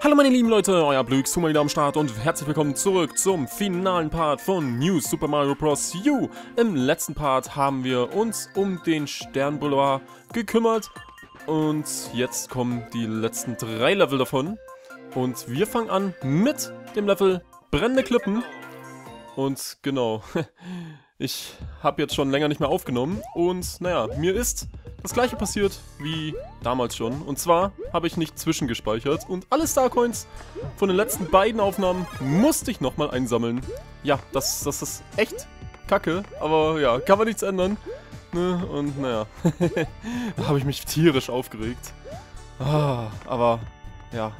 Hallo meine lieben Leute, euer Blux, mal wieder am Start und herzlich willkommen zurück zum finalen Part von New Super Mario Bros. U. Im letzten Part haben wir uns um den Sternboulevard gekümmert und jetzt kommen die letzten drei Level davon. Und wir fangen an mit dem Level Brennende Klippen. Und genau, ich habe jetzt schon länger nicht mehr aufgenommen und naja, mir ist das gleiche passiert wie damals schon. Und zwar habe ich nicht zwischengespeichert und alle Starcoins von den letzten beiden Aufnahmen musste ich nochmal einsammeln. Ja, das, das ist echt kacke, aber ja, kann man nichts ändern. Ne? Und naja, da habe ich mich tierisch aufgeregt. Ah, aber ja,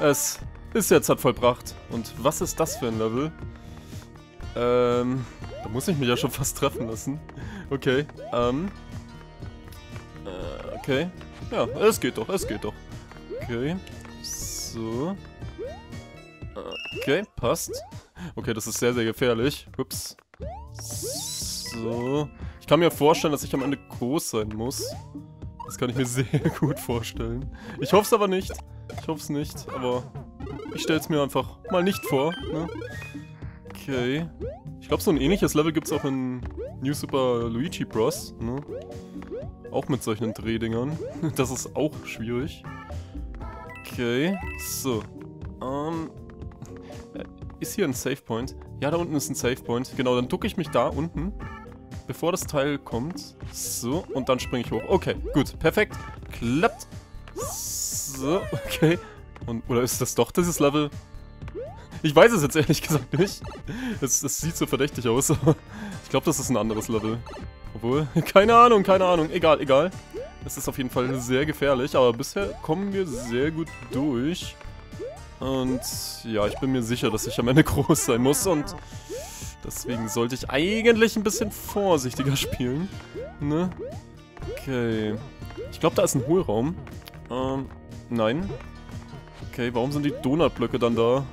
es ist jetzt halt vollbracht. Und was ist das für ein Level? Ähm, da muss ich mich ja schon fast treffen lassen. Okay, ähm, Okay. Ja, es geht doch, es geht doch. Okay. So. Okay, passt. Okay, das ist sehr, sehr gefährlich. Ups. So. Ich kann mir vorstellen, dass ich am Ende groß sein muss. Das kann ich mir sehr gut vorstellen. Ich hoffe es aber nicht. Ich hoffe es nicht, aber ich stelle es mir einfach mal nicht vor. Ne? Okay. Ich glaube, so ein ähnliches Level gibt es auch in New Super Luigi Bros. Ne? Auch mit solchen Drehdingern. Das ist auch schwierig. Okay, so. Ähm, ist hier ein Save Point? Ja, da unten ist ein Save Point. Genau, dann ducke ich mich da unten, bevor das Teil kommt. So, und dann springe ich hoch. Okay, gut, perfekt. Klappt. So, okay. Und, oder ist das doch dieses Level? Ich weiß es jetzt ehrlich gesagt nicht. Es, es sieht so verdächtig aus, ich glaube, das ist ein anderes Level. Obwohl, keine Ahnung, keine Ahnung. Egal, egal. Es ist auf jeden Fall sehr gefährlich, aber bisher kommen wir sehr gut durch. Und ja, ich bin mir sicher, dass ich am Ende groß sein muss und deswegen sollte ich eigentlich ein bisschen vorsichtiger spielen. Ne? Okay. Ich glaube, da ist ein Hohlraum. Ähm, nein. Okay, warum sind die Donutblöcke dann da?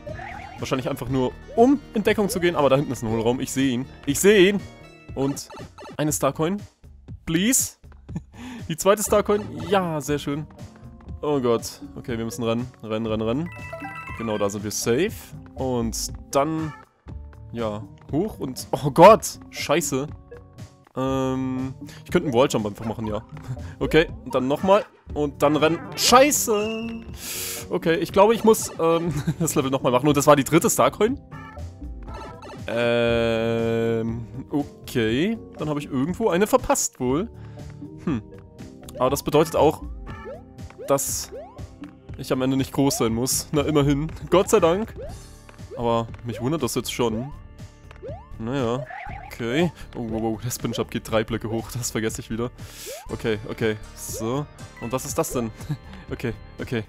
Wahrscheinlich einfach nur, um in Deckung zu gehen. Aber da hinten ist ein Hohlraum. Ich sehe ihn. Ich sehe ihn. Und eine Starcoin. Please. Die zweite Starcoin. Ja, sehr schön. Oh Gott. Okay, wir müssen rennen. Rennen, rennen, rennen. Genau, da sind wir safe. Und dann... Ja, hoch und... Oh Gott! Scheiße. Ähm, ich könnte einen Walljump einfach machen, ja. Okay, und dann nochmal. Und dann rennen. Scheiße! Okay, ich glaube, ich muss ähm, das Level nochmal machen. Und das war die dritte Starcoin. Ähm, okay. Dann habe ich irgendwo eine verpasst wohl. Hm. Aber das bedeutet auch, dass ich am Ende nicht groß sein muss. Na, immerhin. Gott sei Dank. Aber mich wundert das jetzt schon. Naja. Okay. Oh, wow, wow. Der Spin-Jump geht drei Blöcke hoch. Das vergesse ich wieder. Okay, okay. So. Und was ist das denn? okay, okay.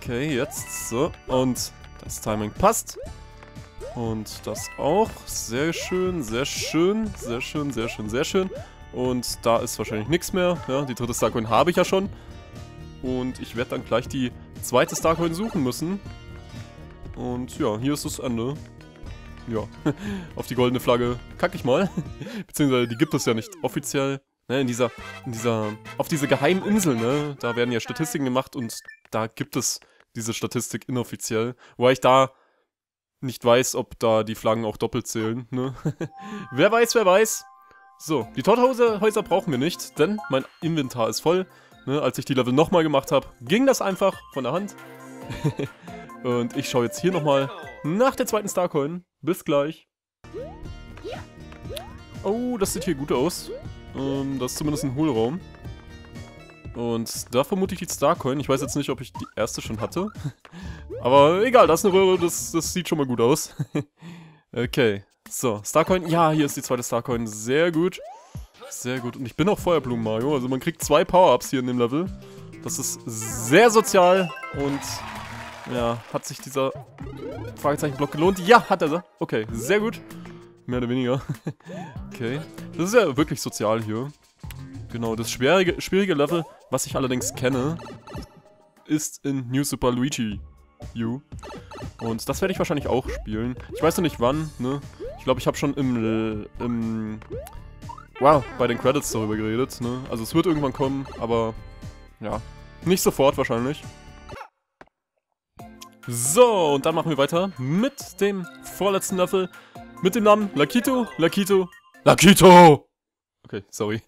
Okay, jetzt. So. Und das Timing passt. Und das auch. Sehr schön, sehr schön, sehr schön, sehr schön, sehr schön. Und da ist wahrscheinlich nichts mehr. Ja, die dritte Starcoin habe ich ja schon. Und ich werde dann gleich die zweite Starcoin suchen müssen. Und ja, hier ist das Ende. Ja, auf die goldene Flagge kacke ich mal. Beziehungsweise die gibt es ja nicht offiziell. Ne, in dieser, in dieser, auf diese geheimen Insel, ne, da werden ja Statistiken gemacht und da gibt es diese Statistik inoffiziell. Wobei ich da nicht weiß, ob da die Flaggen auch doppelt zählen. Ne? wer weiß, wer weiß. So, die Torthäuser brauchen wir nicht, denn mein Inventar ist voll. Ne? Als ich die Level nochmal gemacht habe, ging das einfach von der Hand. Und ich schaue jetzt hier nochmal nach der zweiten Starcoin. Bis gleich. Oh, das sieht hier gut aus. Ähm, das ist zumindest ein Hohlraum. Und da vermute ich die Starcoin. Ich weiß jetzt nicht, ob ich die erste schon hatte. Aber egal, das ist eine Röhre, das, das sieht schon mal gut aus. okay, so, Starcoin. Ja, hier ist die zweite Starcoin. Sehr gut. Sehr gut. Und ich bin auch Feuerblumen Mario. Also man kriegt zwei Power-Ups hier in dem Level. Das ist sehr sozial und ja, hat sich dieser Fragezeichenblock gelohnt? Ja, hat er. Okay, sehr gut. Mehr oder weniger. okay. Das ist ja wirklich sozial hier. Genau, das schwierige, schwierige Level, was ich allerdings kenne, ist in New Super Luigi U. Und das werde ich wahrscheinlich auch spielen. Ich weiß noch nicht wann, ne? Ich glaube, ich habe schon im, im... Wow, bei den Credits darüber geredet, ne? Also es wird irgendwann kommen, aber... Ja, nicht sofort wahrscheinlich. So, und dann machen wir weiter mit dem vorletzten Level. Mit dem Namen Lakito, Lakito, Lakito! Okay, sorry.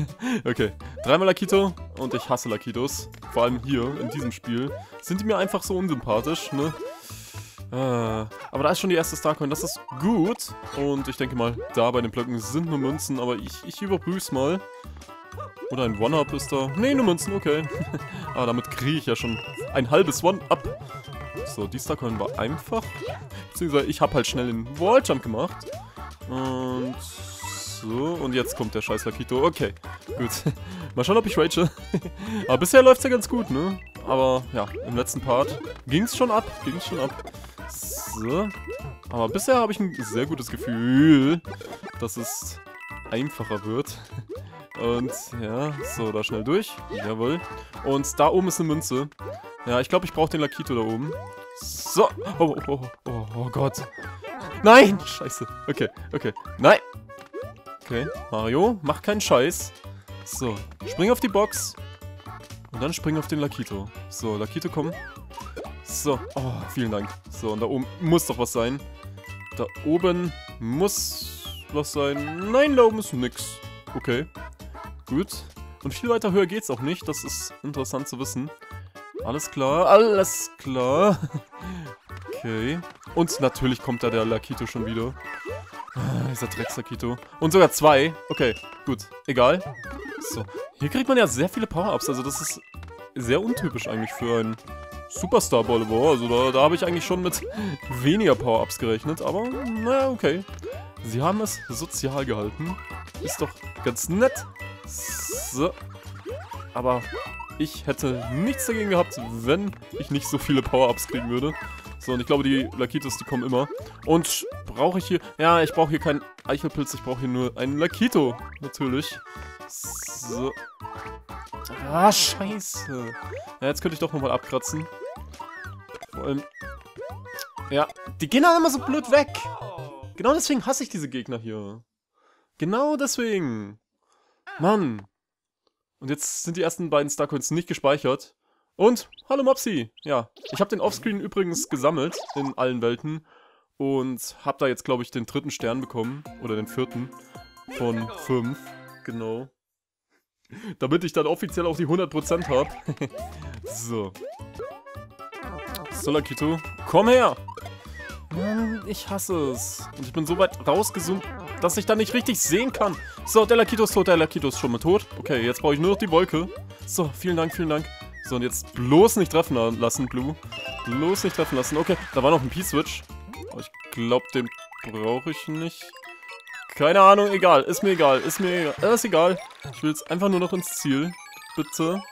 okay, dreimal Lakito und ich hasse Lakitos. Vor allem hier, in diesem Spiel. Sind die mir einfach so unsympathisch, ne? Äh, aber da ist schon die erste Starcoin, das ist gut. Und ich denke mal, da bei den Blöcken sind nur Münzen, aber ich, ich überprüf's mal. Oder ein One-Up ist da. Ne, nur Münzen, okay. aber damit kriege ich ja schon ein halbes One-Up. So, die Starcoin war einfach. Beziehungsweise ich habe halt schnell den Walljump gemacht. Und so, und jetzt kommt der scheiß Lakito. Okay, gut. Mal schauen, ob ich rage. aber bisher läuft's ja ganz gut, ne? Aber ja, im letzten Part ging's schon ab, ging's schon ab. So. Aber bisher habe ich ein sehr gutes Gefühl, dass es einfacher wird. Und ja, so, da schnell durch. Jawohl. Und da oben ist eine Münze. Ja, ich glaube, ich brauche den Lakito da oben. So. Oh, oh, oh, oh, oh Gott. Nein! Scheiße. Okay, okay. Nein! Okay, Mario, mach keinen Scheiß. So, spring auf die Box. Und dann spring auf den Lakito. So, Lakito, komm. So, oh, vielen Dank. So, und da oben muss doch was sein. Da oben muss was sein. Nein, da oben ist nix. Okay, gut. Und viel weiter höher geht's auch nicht. Das ist interessant zu wissen. Alles klar, alles klar. Okay. Und natürlich kommt da der Lakito schon wieder. Ah, dieser Drecks-Lakito. Und sogar zwei. Okay, gut. Egal. So. Hier kriegt man ja sehr viele Power-Ups. Also das ist sehr untypisch eigentlich für ein Superstar Bolivar. Also da, da habe ich eigentlich schon mit weniger Power-Ups gerechnet. Aber naja, okay. Sie haben es sozial gehalten. Ist doch ganz nett. So. Aber ich hätte nichts dagegen gehabt, wenn ich nicht so viele Power-Ups kriegen würde. So, und ich glaube, die Lakitos, die kommen immer. Und brauche ich hier... Ja, ich brauche hier keinen Eichelpilz, ich brauche hier nur einen Lakito. Natürlich. So. Ah, scheiße. Ja, jetzt könnte ich doch nochmal abkratzen. Vor allem... Ja, die gehen dann immer so blöd weg. Genau deswegen hasse ich diese Gegner hier. Genau deswegen. Mann. Und jetzt sind die ersten beiden Starcoins nicht gespeichert. Und, hallo Mopsy. Ja, ich habe den Offscreen übrigens gesammelt in allen Welten. Und habe da jetzt, glaube ich, den dritten Stern bekommen. Oder den vierten. Von fünf. Genau. Damit ich dann offiziell auch die 100% habe. so. Solakito, komm her! Mann, ich hasse es. Und ich bin so weit rausgezoomt, dass ich da nicht richtig sehen kann. So, der Lakito ist tot, der Lakito ist schon mal tot. Okay, jetzt brauche ich nur noch die Wolke. So, vielen Dank, vielen Dank. So, und jetzt bloß nicht treffen lassen, Blue. Bloß nicht treffen lassen. Okay, da war noch ein P-Switch. Aber ich glaube, den brauche ich nicht. Keine Ahnung, egal. Ist mir egal. Ist mir egal. Äh, ist egal. Ich will jetzt einfach nur noch ins Ziel. Bitte.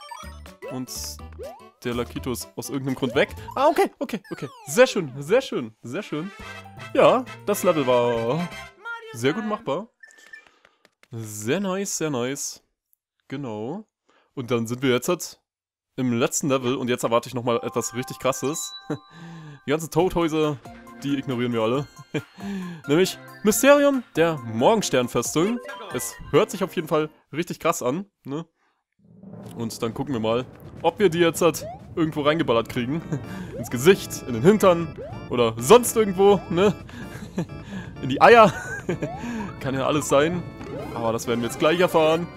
Und der Lakito ist aus irgendeinem Grund weg. Ah, okay, okay, okay. Sehr schön, sehr schön, sehr schön. Ja, das Level war sehr gut machbar. Sehr nice, sehr nice. Genau. Und dann sind wir jetzt halt im letzten Level und jetzt erwarte ich nochmal etwas richtig krasses. Die ganzen Toadhäuser, die ignorieren wir alle. Nämlich Mysterium der Morgensternfestung. Es hört sich auf jeden Fall richtig krass an, ne? Und dann gucken wir mal, ob wir die jetzt halt irgendwo reingeballert kriegen. Ins Gesicht, in den Hintern oder sonst irgendwo, ne? In die Eier. Kann ja alles sein. Aber das werden wir jetzt gleich erfahren.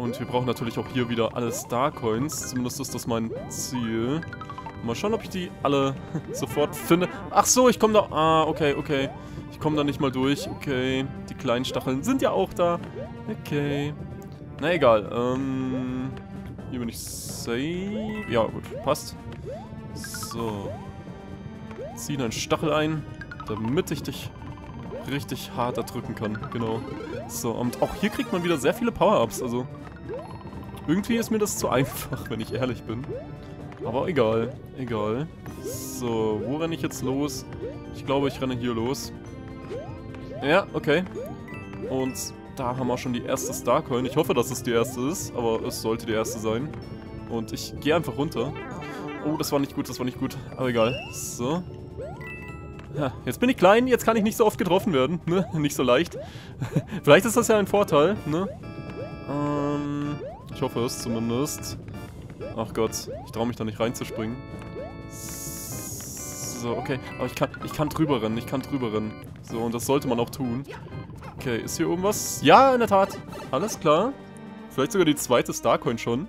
Und wir brauchen natürlich auch hier wieder alle Starcoins. Zumindest ist das mein Ziel. Mal schauen, ob ich die alle sofort finde. Ach so, ich komme da... Ah, okay, okay. Ich komme da nicht mal durch. Okay. Die kleinen Stacheln sind ja auch da. Okay. Na egal. Ähm... Hier bin ich safe. Ja, gut. Passt. So. Ziehen einen Stachel ein, damit ich dich richtig hart erdrücken kann. Genau. So, und auch hier kriegt man wieder sehr viele Power-Ups. Also, irgendwie ist mir das zu einfach, wenn ich ehrlich bin. Aber egal, egal. So, wo renne ich jetzt los? Ich glaube, ich renne hier los. Ja, okay. Und da haben wir schon die erste Starcoin. Ich hoffe, dass es die erste ist, aber es sollte die erste sein. Und ich gehe einfach runter. Oh, das war nicht gut, das war nicht gut. Aber egal. So. Ja, jetzt bin ich klein, jetzt kann ich nicht so oft getroffen werden. Ne? Nicht so leicht. Vielleicht ist das ja ein Vorteil, ne? Ich hoffe es zumindest. Ach Gott, ich traue mich da nicht reinzuspringen. So, okay. Aber ich kann, ich kann drüber rennen, ich kann drüber rennen. So, und das sollte man auch tun. Okay, ist hier irgendwas? Ja, in der Tat. Alles klar. Vielleicht sogar die zweite Starcoin schon.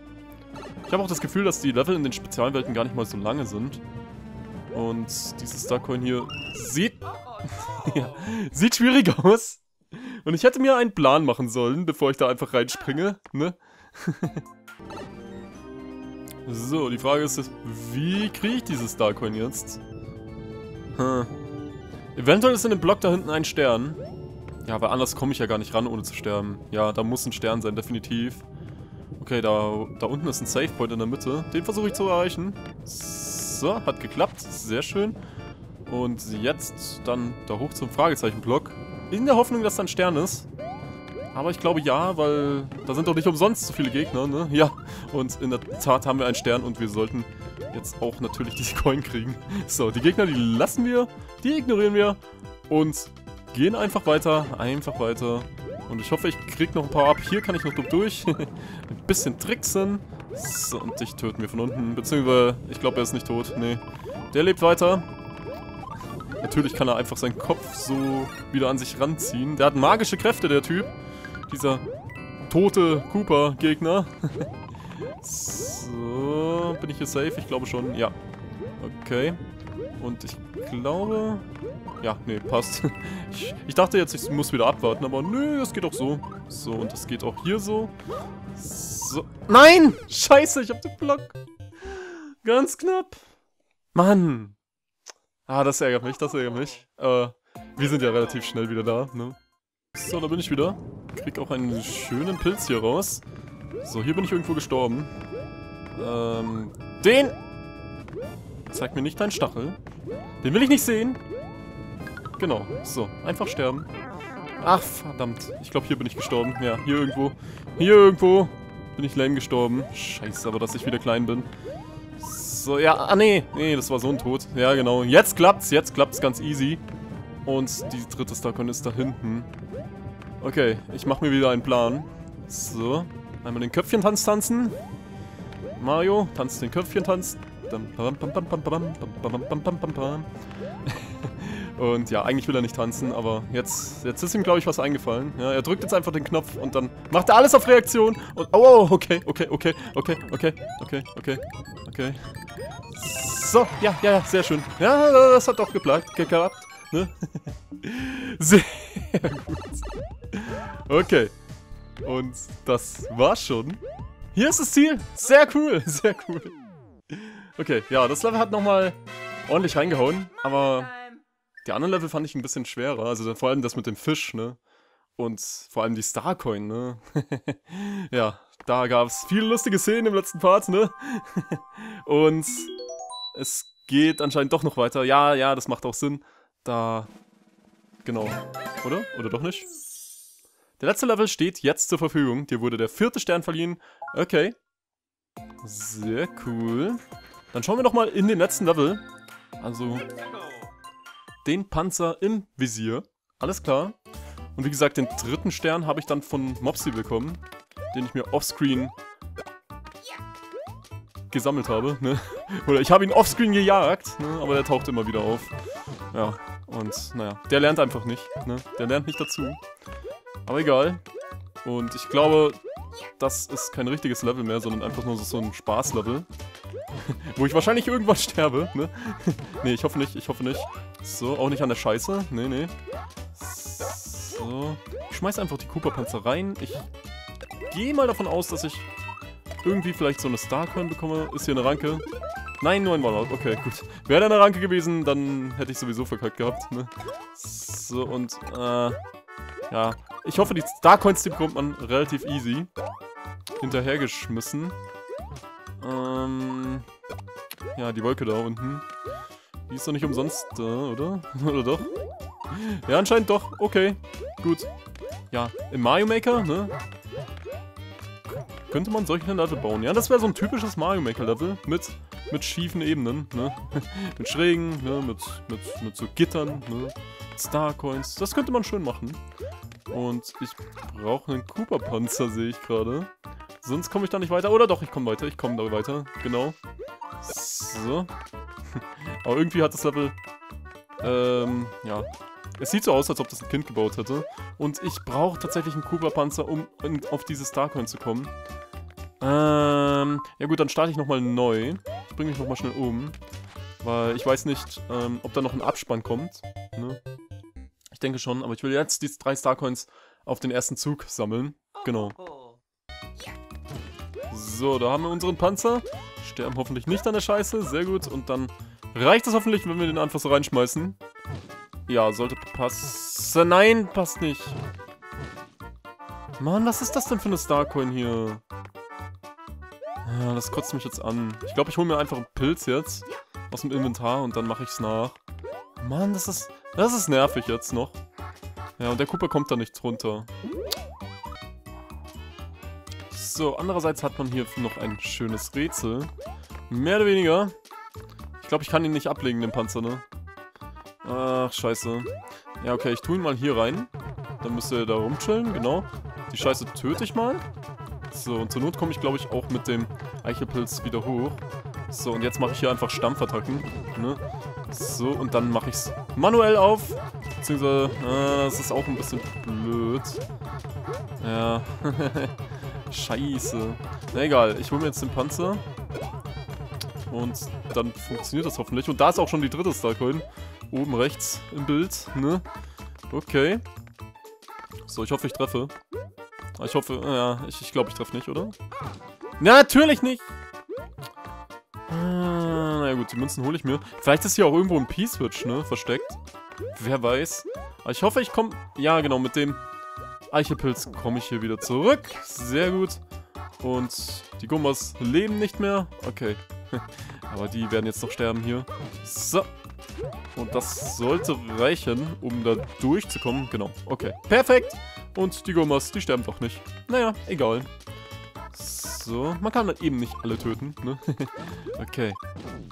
Ich habe auch das Gefühl, dass die Level in den Spezialwelten gar nicht mal so lange sind. Und diese Starcoin hier sieht... ja, sieht schwierig aus. Und ich hätte mir einen Plan machen sollen, bevor ich da einfach reinspringe, ne? so, die Frage ist, wie kriege ich diese Starcoin jetzt? Hm. Eventuell ist in dem Block da hinten ein Stern. Ja, aber anders komme ich ja gar nicht ran, ohne zu sterben. Ja, da muss ein Stern sein, definitiv. Okay, da, da unten ist ein Safe Point in der Mitte. Den versuche ich zu erreichen. So, hat geklappt. Sehr schön. Und jetzt dann da hoch zum Fragezeichenblock. In der Hoffnung, dass da ein Stern ist. Aber ich glaube ja, weil da sind doch nicht umsonst so viele Gegner, ne? Ja, und in der Tat haben wir einen Stern und wir sollten jetzt auch natürlich diese Coin kriegen. So, die Gegner, die lassen wir, die ignorieren wir und gehen einfach weiter, einfach weiter. Und ich hoffe, ich krieg noch ein paar ab. Hier kann ich noch durch. ein bisschen tricksen. So, und dich töten wir von unten. Beziehungsweise, ich glaube, er ist nicht tot. Nee. Der lebt weiter. Natürlich kann er einfach seinen Kopf so wieder an sich ranziehen. Der hat magische Kräfte, der Typ. Dieser tote Cooper-Gegner. so, bin ich hier safe? Ich glaube schon, ja. Okay. Und ich glaube... Ja, nee, passt. Ich, ich, dachte jetzt, ich muss wieder abwarten, aber nö, es geht auch so. So, und das geht auch hier so. So. Nein! Scheiße, ich hab den Block. Ganz knapp. Mann. Ah, das ärgert mich, das ärgert mich. Äh, wir sind ja relativ schnell wieder da, ne? So, da bin ich wieder. Krieg auch einen schönen Pilz hier raus. So, hier bin ich irgendwo gestorben. Ähm, den Zeig mir nicht deinen Stachel. Den will ich nicht sehen. Genau, so. Einfach sterben. Ach, verdammt. Ich glaube, hier bin ich gestorben. Ja, hier irgendwo. Hier irgendwo bin ich lame gestorben. Scheiße, aber dass ich wieder klein bin. So, ja, ah nee. Nee, das war so ein Tod. Ja, genau. Jetzt klappt's, jetzt klappt's ganz easy. Und die dritte Starcon ist da hinten. Okay, ich mache mir wieder einen Plan. So, einmal den Köpfchentanz tanzen. Mario, tanzt den Köpfchentanz. Und ja, eigentlich will er nicht tanzen, aber jetzt, jetzt ist ihm, glaube ich, was eingefallen. Ja, er drückt jetzt einfach den Knopf und dann macht er alles auf Reaktion. Und, oh, okay, okay, okay, okay, okay, okay, okay, okay. So, ja, ja, ja, sehr schön. Ja, das hat doch geklappt, ne? Sehr gut. Okay. Und das war's schon. Hier ist das Ziel. Sehr cool, sehr cool. Okay, ja, das Level hat nochmal ordentlich reingehauen, aber die anderen Level fand ich ein bisschen schwerer. Also vor allem das mit dem Fisch, ne? Und vor allem die Starcoin, ne? ja, da gab es viele lustige Szenen im letzten Part, ne? Und es geht anscheinend doch noch weiter. Ja, ja, das macht auch Sinn. Da, genau. Oder? Oder doch nicht? Der letzte Level steht jetzt zur Verfügung. Dir wurde der vierte Stern verliehen. Okay. Sehr cool. Dann schauen wir noch mal in den letzten Level. Also den Panzer im Visier. Alles klar. Und wie gesagt, den dritten Stern habe ich dann von Mopsy bekommen, den ich mir offscreen gesammelt habe. Ne? Oder ich habe ihn offscreen gejagt, ne? aber der taucht immer wieder auf. Ja, und naja, der lernt einfach nicht. Ne? Der lernt nicht dazu. Aber egal. Und ich glaube, das ist kein richtiges Level mehr, sondern einfach nur so ein Spaßlevel. Wo ich wahrscheinlich irgendwann sterbe, ne? nee, ich hoffe nicht, ich hoffe nicht. So, auch nicht an der Scheiße. Nee, nee. So. Ich schmeiß einfach die Cooper-Panzer rein. Ich gehe mal davon aus, dass ich irgendwie vielleicht so eine Starcoin bekomme. Ist hier eine Ranke? Nein, nur ein One-Out. Okay, gut. Wäre da eine Ranke gewesen, dann hätte ich sowieso verkackt gehabt, ne? So, und, äh... Ja, ich hoffe, die Starcoins, die bekommt man relativ easy. Hinterhergeschmissen. Ähm... Ja, die Wolke da unten. Die ist doch nicht umsonst da, oder? oder doch? Ja, anscheinend doch. Okay, gut. Ja, im Mario Maker, ne? Könnte man solche Level bauen. Ja, das wäre so ein typisches Mario Maker Level mit, mit schiefen Ebenen, ne? mit schrägen, ne? Mit, mit, mit so Gittern, ne? Starcoins. Das könnte man schön machen. Und ich brauche einen Cooper-Panzer, sehe ich gerade. Sonst komme ich da nicht weiter. Oder doch, ich komme weiter. Ich komme da weiter. Genau. So. Aber irgendwie hat das Level, ähm, ja, es sieht so aus, als ob das ein Kind gebaut hätte. Und ich brauche tatsächlich einen Cooper-Panzer, um auf diese Starcoin zu kommen. Ähm, ja gut, dann starte ich nochmal neu. Ich bringe mich nochmal schnell um. Weil ich weiß nicht, ähm, ob da noch ein Abspann kommt. Ne? Ich denke schon, aber ich will jetzt diese drei Starcoins auf den ersten Zug sammeln. Genau. So, da haben wir unseren Panzer. Sterben hoffentlich nicht an der Scheiße. Sehr gut. Und dann reicht es hoffentlich, wenn wir den einfach so reinschmeißen. Ja, sollte passen. Nein, passt nicht. Mann, was ist das denn für eine Starcoin hier? Ja, das kotzt mich jetzt an. Ich glaube, ich hole mir einfach einen Pilz jetzt aus dem Inventar und dann mache ich es nach. Mann, das ist, das ist nervig jetzt noch. Ja, und der Cooper kommt da nicht runter. So, andererseits hat man hier noch ein schönes Rätsel. Mehr oder weniger. Ich glaube, ich kann ihn nicht ablegen, den Panzer, ne? Ach, scheiße. Ja, okay, ich tue ihn mal hier rein. Dann müsste er da rumchillen, genau. Die Scheiße töte ich mal. So, und zur Not komme ich, glaube ich, auch mit dem Eichelpilz wieder hoch. So, und jetzt mache ich hier einfach Stampfattacken. Ne? So, und dann mache ich es manuell auf. Beziehungsweise, äh, das ist auch ein bisschen blöd. Ja. Scheiße. Na egal, ich hole mir jetzt den Panzer. Und dann funktioniert das hoffentlich. Und da ist auch schon die dritte Starcoin. Oben rechts im Bild, ne? Okay. So, ich hoffe, ich treffe. Ich hoffe, ja, ich, ich glaube, ich treffe nicht, oder? Na, natürlich nicht! Ah, na gut, die Münzen hole ich mir. Vielleicht ist hier auch irgendwo ein P-Switch, ne? Versteckt. Wer weiß. Aber ich hoffe, ich komme... Ja, genau, mit dem Eichelpilz komme ich hier wieder zurück. Sehr gut. Und die Gummas leben nicht mehr. Okay. Aber die werden jetzt noch sterben hier. So. Und das sollte reichen, um da durchzukommen. Genau. Okay. Perfekt. Und die Gummas, die sterben doch nicht. Naja, egal. So, man kann eben nicht alle töten, ne? okay.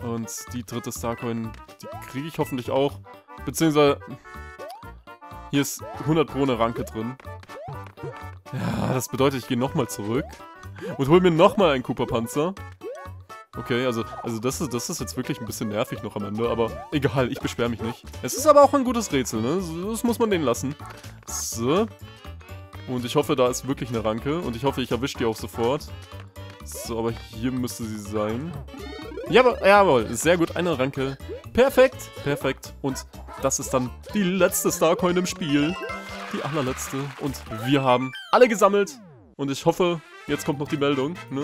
Und die dritte Starcoin, die kriege ich hoffentlich auch. Beziehungsweise, hier ist 100 Pro Ranke drin. Ja, das bedeutet, ich gehe nochmal zurück und hole mir nochmal einen Cooper-Panzer. Okay, also, also das, ist, das ist jetzt wirklich ein bisschen nervig noch am Ende, aber egal, ich beschwere mich nicht. Es ist aber auch ein gutes Rätsel, ne? Das muss man denen lassen. So. Und ich hoffe, da ist wirklich eine Ranke und ich hoffe, ich erwische die auch sofort. So, aber hier müsste sie sein. Jawohl, jawohl, sehr gut, eine Ranke. Perfekt, perfekt. Und das ist dann die letzte Starcoin im Spiel. Die allerletzte. Und wir haben alle gesammelt. Und ich hoffe, jetzt kommt noch die Meldung, ne?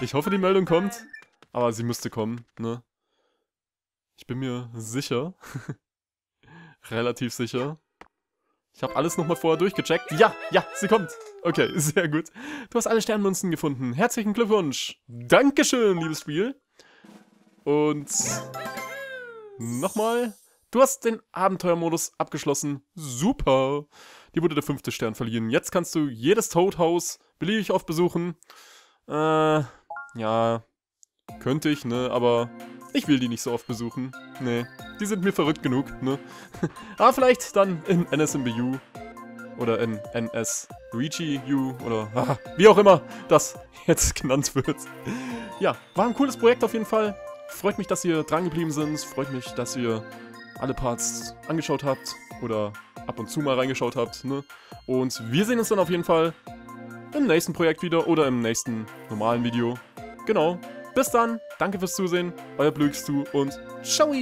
Ich hoffe, die Meldung kommt. Aber sie müsste kommen, ne? Ich bin mir sicher. Relativ sicher. Ich habe alles nochmal vorher durchgecheckt. Ja, ja, sie kommt. Okay, sehr gut. Du hast alle Sternmünzen gefunden. Herzlichen Glückwunsch. Dankeschön, liebes Spiel. Und nochmal. Du hast den Abenteuermodus abgeschlossen. Super. Dir wurde der fünfte Stern verliehen. Jetzt kannst du jedes Toadhaus beliebig oft besuchen. Äh, ja, könnte ich, ne, aber ich will die nicht so oft besuchen. Nee, die sind mir verrückt genug, ne. aber vielleicht dann in NSMBU oder in NS U oder ah, wie auch immer das jetzt genannt wird. Ja, war ein cooles Projekt auf jeden Fall. Freut mich, dass ihr dran geblieben sind. Freut mich, dass ihr alle Parts angeschaut habt oder ab und zu mal reingeschaut habt. Ne? Und wir sehen uns dann auf jeden Fall im nächsten Projekt wieder oder im nächsten normalen Video. Genau. Bis dann. Danke fürs Zusehen. Euer Blöxtu und ciao.